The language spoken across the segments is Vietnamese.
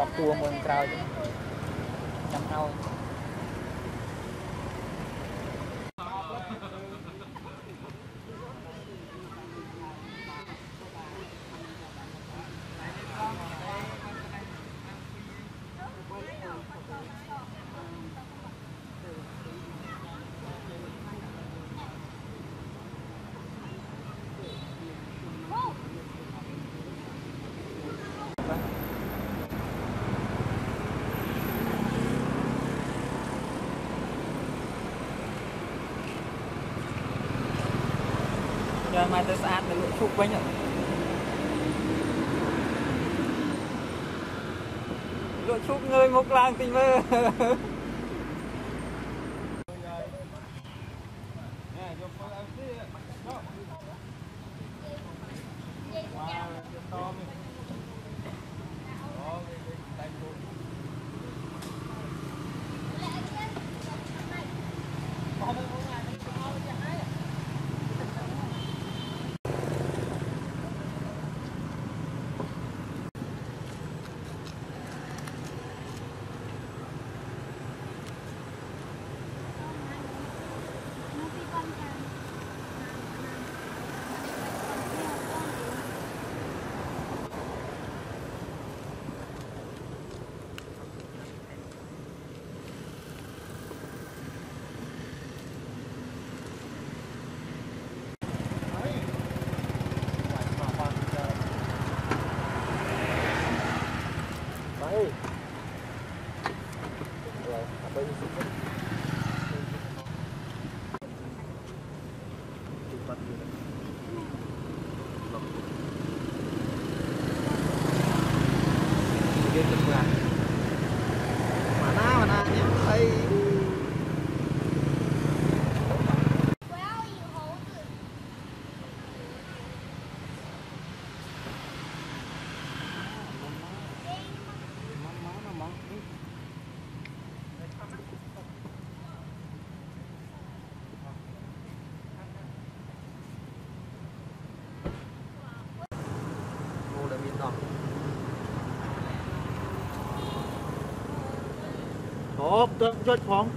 ជាប់តួមើលក្រោយចាំឲ្យ មកទៅស្អាតទៅលក់ឈូកវិញហ៎លក់ឈូកងើយមុខឡើងតិចមើល Ngô tốt miên rồi. phóng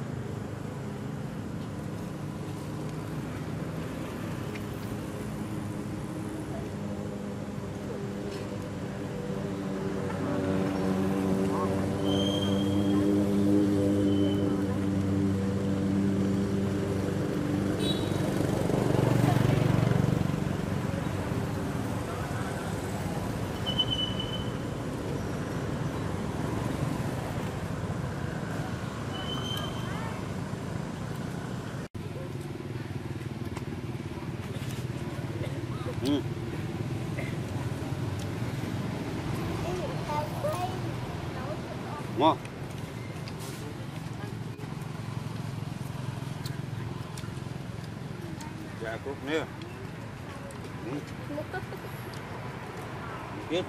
Ừ. ngon dạ cốt nè ừ. biết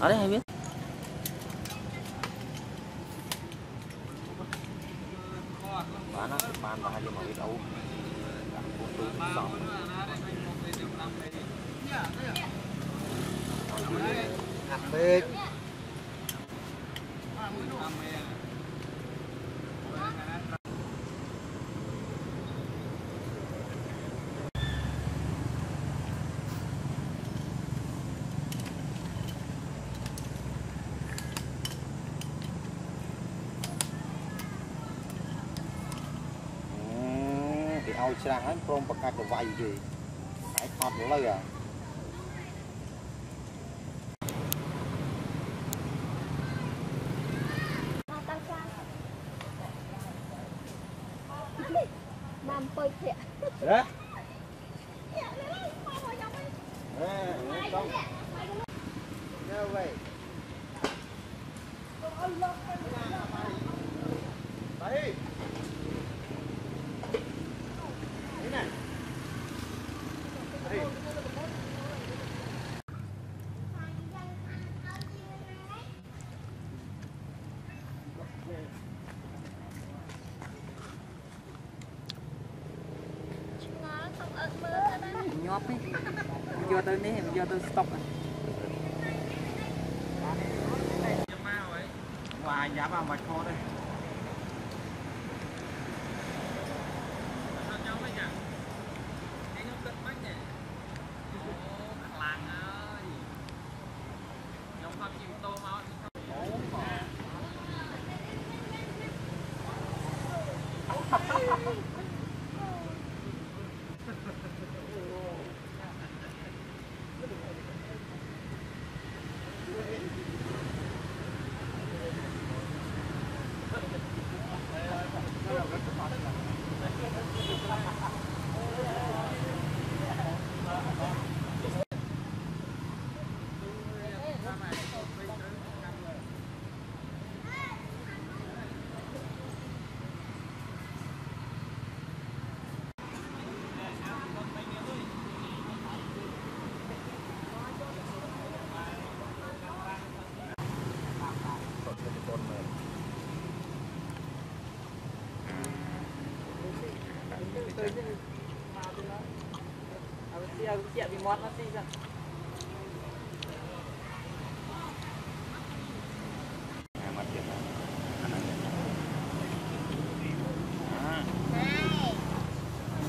Ở đây hay biết. Bán á, bán và hai ở cái đâu. Bốn tư, ឲ្យច្រើនហើយព្រមបង្កាច់ទៅវាយយីហើយថតលើអាបានពើភ័ក្រណាអេខ្ញុំនៅវិញទៅអស់លោកទៅណាបាយបាយ យកទៅនេះយកទៅស្តុកហ្នឹងវាយយ៉ាប់អាមកខោដែ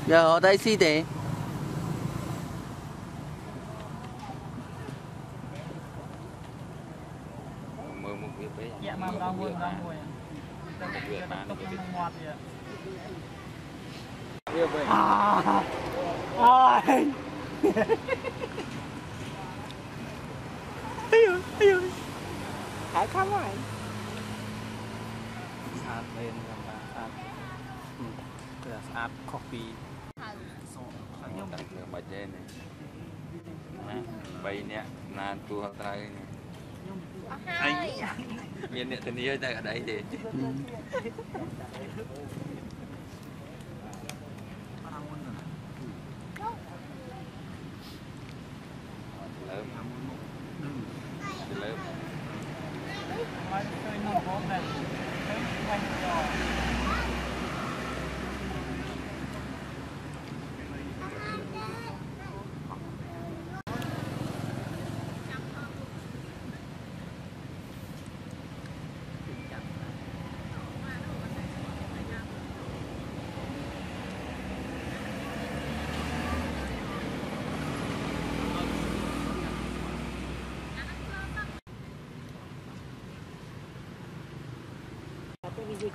giờ ở đây si để mưa một việc đấy. dạ mà đang vui đang vui Một việc mà nó tục việc. វាវិញអើយអីអីហើយខំហើយស្អាតមែនខ្ញុំបាទស្អាតគឺស្អាតខុសពីខ្ញុំដាក់លើបាច់ទេណា3នាក់ណានទួត្រូវអស់ហើយមានអ្នកធានាតែក្តីទេ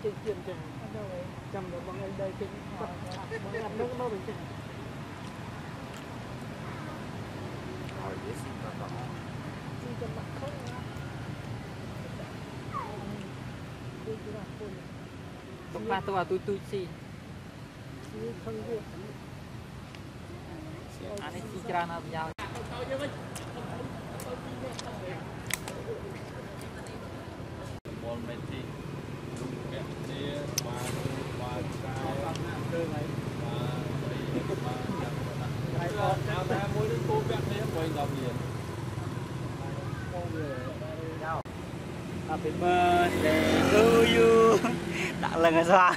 chừng chừng chừng. Chầm được bọn em đây chừng bọn em nước nó bị chừng rồi để xin cho bọn xin cho bọn không Bọc ba tôi vào tôi tôi xin. Không được Anh ấy xin ra nào giao Ball made Happy birthday to you. Đã lần rồi sao